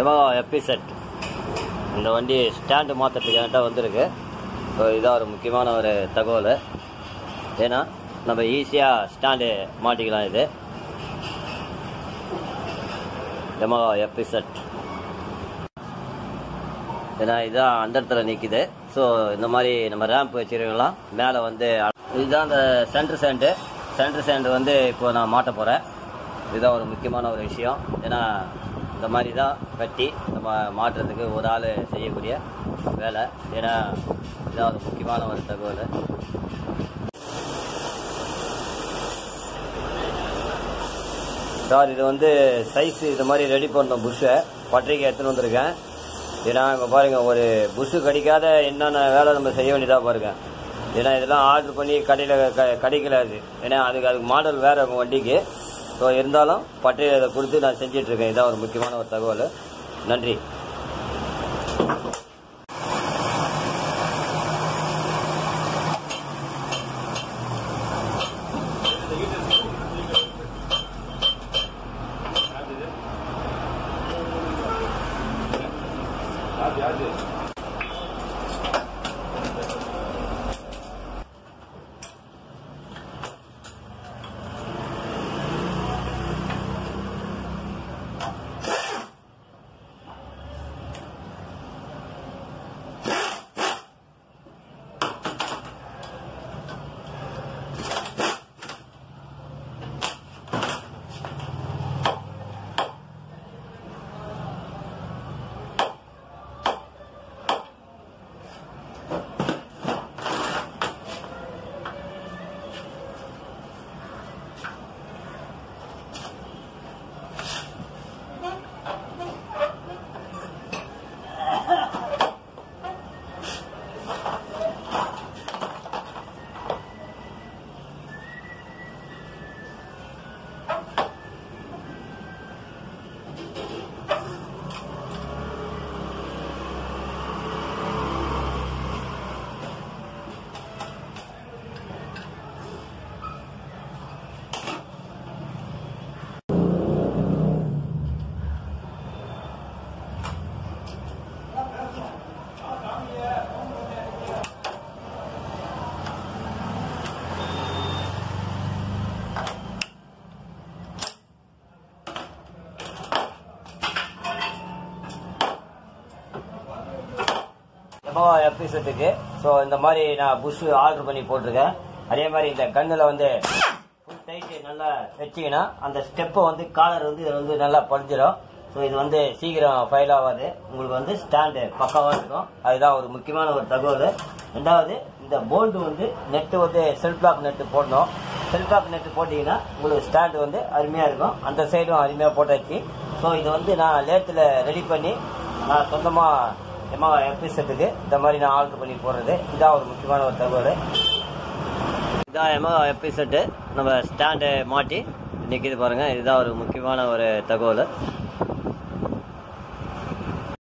Yamaha எப்பி set இந்த வண்டி stand மாற்றுறதுக்கு என்கிட்ட வந்திருக்கு. ஸோ இதான் ஒரு முக்கியமான ஒரு தகவல். ஏன்னா நம்ம ஈஸியாக ஸ்டாண்டு மாட்டிக்கலாம் இது. எமகா எப்பி செட் ஏன்னா இதுதான் அந்த இடத்துல நிற்கிது ஸோ இந்த மாதிரி நம்ம ரேம்ப் வச்சுருக்கலாம். மேலே வந்து இதுதான் அந்த சென்டர் சேண்டு சென்டர் சேண்டு வந்து இப்போ நான் மாட்ட போகிறேன் இதுதான் ஒரு முக்கியமான ஒரு விஷயம். ஏன்னா இந்த மாதிரி தான் கட்டி நம்ம மாட்டுறதுக்கு ஒரு ஆள் செய்யக்கூடிய வேலை. ஏன்னா இதாவது முக்கியமான ஒரு தகவல். சார் இது வந்து சைஸ் இது மாதிரி ரெடி பண்ணோம் புஷ்ஷை பட்டறைக்கு எடுத்துன்னு வந்திருக்கேன். ஏன்னா இங்கே பாருங்கள் ஒரு புஷ்ஷு கடிக்காத என்னென்ன வேலை நம்ம செய்ய வேண்டியதாக பாருங்க. ஏன்னா இதெல்லாம் ஆர்டர் பண்ணி கடையில் க கிடைக்கல அது. ஏன்னா அதுக்கு அதுக்கு மாடல் வேறு வண்டிக்கு. ஸோ இருந்தாலும் பட்டியலை அதை கொடுத்து நான் செஞ்சிட்ருக்கேன். இதான் ஒரு முக்கியமான ஒரு தகவல். நன்றி. எமகா எபிசோட்டுக்கு ஸோ இந்த மாதிரி நான் புஷ் ஆர்டர் பண்ணி போட்டிருக்கேன். அதே மாதிரி இந்த கண்ணில் வந்து ஃபுல் டைட்டு நல்லா வச்சிங்கன்னா அந்த ஸ்டெப்பை வந்து காலர் வந்து இதில் வந்து நல்லா படிஞ்சிடும் ஸோ இது வந்து சீக்கிரம் ஃபைல் ஆகாது. உங்களுக்கு வந்து ஸ்டாண்டு பக்காவாக இருக்கும். அதுதான் ஒரு முக்கியமான ஒரு தகவல். ரெண்டாவது இந்த போல்டு வந்து நெட்டு வந்து செல்ஃப் லாக் நெட்டு போடணும். செல்ஃப் லாக் நெட்டு போட்டிங்கன்னா உங்களுக்கு ஸ்டாண்டு வந்து அருமையாக இருக்கும். அந்த சைடும் அருமையாக போட்டாச்சு. ஸோ இது வந்து நான் லேத்தில் ரெடி பண்ணி நான் சொந்தமாக எம்மா எபிசெட்டுக்கு இந்த மாதிரி நான் ஆர்டர் பண்ணி போடுறது. இதான் ஒரு முக்கியமான ஒரு தகவல். இதான் எம்மா எபிசெட்டு நம்ம ஸ்டாண்டு மாட்டி நிற்கிது பாருங்கள் இதுதான் ஒரு முக்கியமான ஒரு தகவல்.